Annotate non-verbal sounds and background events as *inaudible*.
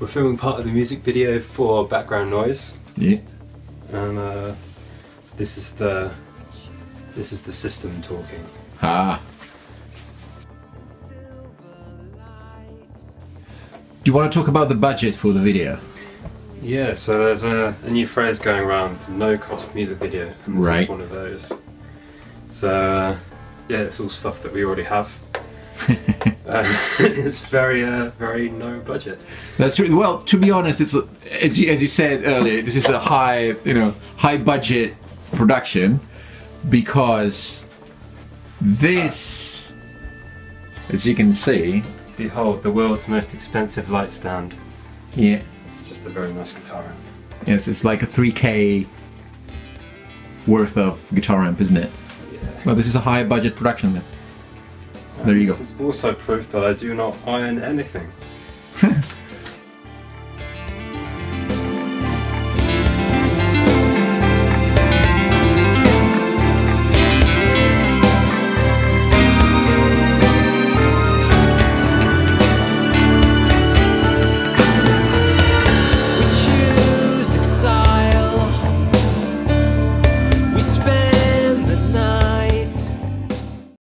We're filming part of the music video for Background Noise, Yeah. and uh, this is the this is the system talking. Ah. Do you want to talk about the budget for the video? Yeah, so there's a, a new phrase going around: no cost music video, and this Right. is one of those. So uh, yeah, it's all stuff that we already have. *laughs* um, *laughs* it's very uh, very no budget. That's true. Well, to be honest, it's as you, as you said earlier, this is a high, you know, high budget production because this, as you can see, Behold, the world's most expensive light stand. yeah, It's just a very nice guitar amp. yes, it's like a 3k worth of guitar amp, isn't it? Yeah. Well, this is a high budget production then. There you this go. is also proof that I do not iron anything.